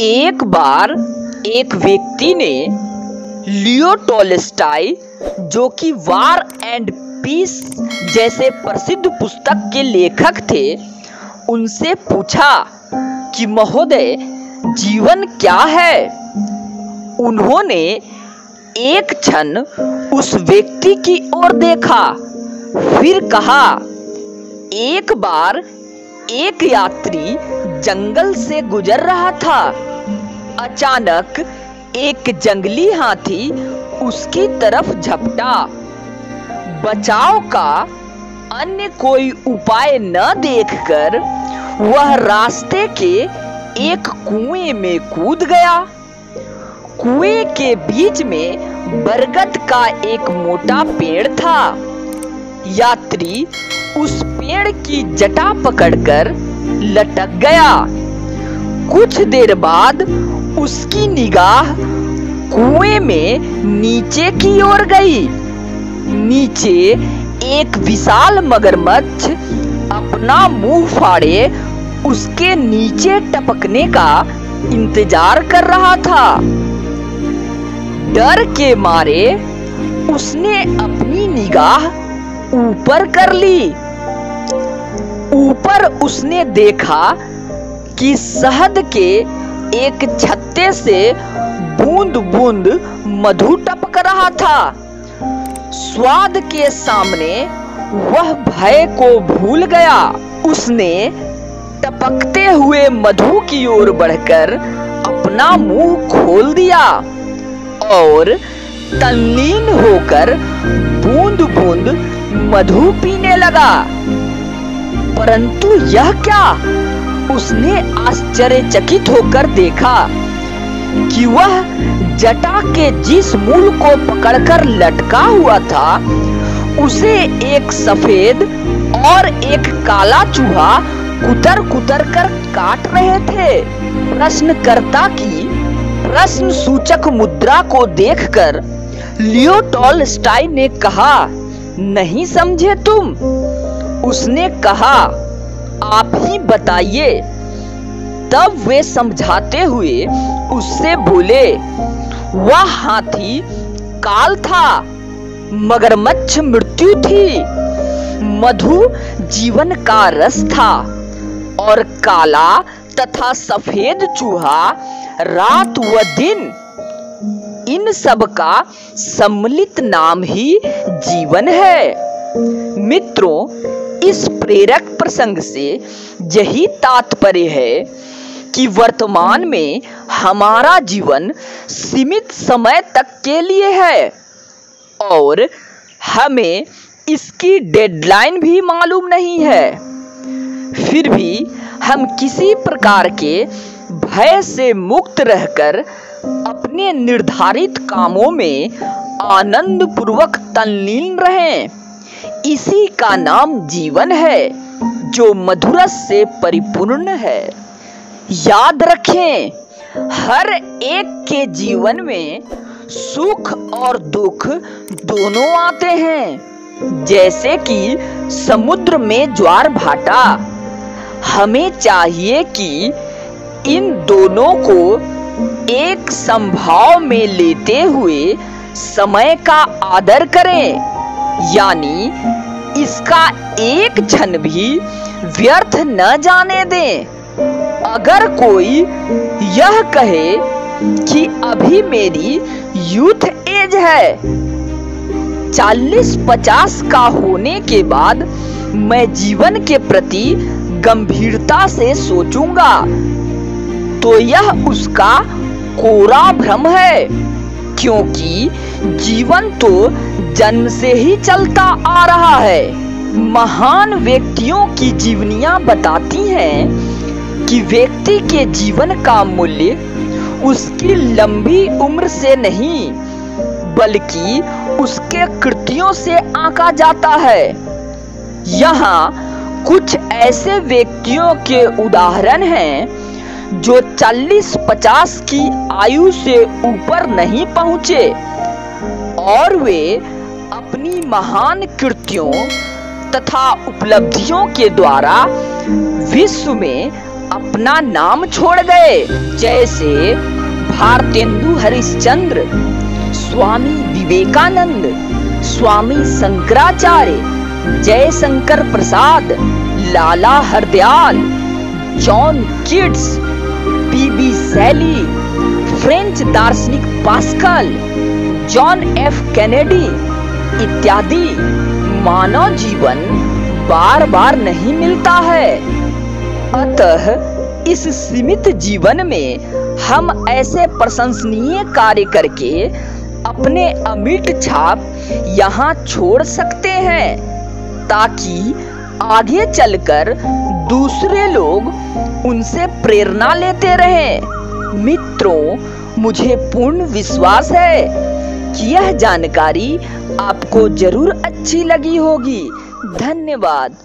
एक बार एक व्यक्ति ने लियो टॉलस्टाई जो कि वार एंड पीस जैसे प्रसिद्ध पुस्तक के लेखक थे, उनसे पूछा कि, महोदय, जीवन क्या है? उन्होंने एक क्षण उस व्यक्ति की ओर देखा, फिर कहा, एक बार एक यात्री जंगल से गुजर रहा था। अचानक एक जंगली हाथी उसकी तरफ़ झपटा। बचाव का अन्य कोई उपाय न देखकर वह रास्ते के एक कुएँ में कूद गया। कुएँ के बीच में बरगद का एक मोटा पेड़ था। यात्री उस पेड़ की जटा पकड़कर लटक गया। कुछ देर बाद उसकी निगाह कुएँ में नीचे की ओर गई। नीचे एक विशाल मगरमच्छ अपना मुँह फाड़े उसके नीचे टपकने का इंतज़ार कर रहा था। डर के मारे उसने अपनी निगाह ऊपर कर ली। ऊपर उसने देखा कि शहद के एक छत्ते से बूंद बूंद मधु टपक रहा था। स्वाद के सामने वह भय को भूल गया। उसने टपकते हुए मधु की ओर बढ़कर अपना मुँह खोल दिया और तल्लीन होकर बूंद बूंद मधु पीने लगा। परंतु यह क्या? उसने आश्चर्यचकित होकर देखा कि वह जटा के जिस मूल को पकड़कर लटका हुआ था, उसे एक सफ़ेद और एक काला चूहा कुतर कुतर कर काट रहे थे। प्रश्नकर्ता की प्रश्न सूचक मुद्रा को देखकर लियो टॉलस्टाई ने कहा, नहीं समझे तुम? उसने कहा आप ही बताइए। तब वे समझाते हुए उससे बोले, वह हाथी, काल था, मगरमच्छ मृत्यु थी, मधु जीवन का रस था, और काला तथा सफ़ेद चूहा रात व दिन, इन सब का सम्मिलित नाम ही जीवन है। मित्रों इस प्रेरक प्रसंग से यही तात्पर्य है कि वर्तमान में हमारा जीवन सीमित समय तक के लिए है और हमें इसकी डेडलाइन भी मालूम नहीं है। फिर भी हम किसी प्रकार के भय से मुक्त रहकर अपने निर्धारित कामों में आनंद पूर्वक तल्लीन रहें। इसी का नाम जीवन है, जो मधुरस से परिपूर्ण है। याद रखें, हर एक के जीवन में सुख और दुख दोनों आते हैं। जैसे कि समुद्र में ज्वार भाटा, हमें चाहिए कि इन दोनों को एक संभाव में लेते हुए समय का आदर करें। यानी इसका एक क्षण भी व्यर्थ न जाने दें। अगर कोई यह कहे कि अभी मेरी यूथ एज है, चालीस पचास का होने के बाद मैं जीवन के प्रति गंभीरता से सोचूँगा तो यह उसका कोरा भ्रम है, क्योंकि जीवन तो जन्म से ही चलता आ रहा है। महान व्यक्तियों की जीवनियाँ बताती हैं कि व्यक्ति के जीवन का मूल्य उसकी लंबी उम्र से नहीं, बल्कि उसके कृतियों से आंका जाता है। यहाँ कुछ ऐसे व्यक्तियों के उदाहरण हैं जो 40-50 की आयु से ऊपर नहीं पहुँचे, और वे अपनी महान कृतियों तथा उपलब्धियों के द्वारा विश्व में अपना नाम छोड़ गए। जैसे Bharatendu Harishchandra, Swami Vivekananda, Swami Shankaracharya, Jaishankar Prasad, Lala Hardayal, John Keats P B Shelley, French दार्शनिक पास्कल, जॉन एफ़ कैनेडी इत्यादि मानव जीवन बार बार नहीं मिलता है। अतः इस सीमित जीवन में हम ऐसे प्रशंसनीय कार्य करके अपने अमिट छाप यहाँ छोड़ सकते हैं, ताकि आगे चलकर दूसरे लोग उनसे प्रेरणा लेते रहें। मित्रों, मुझे पूर्ण विश्वास है यह जानकारी आपको ज़रूर अच्छी लगी होगी। धन्यवाद।